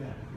Yeah.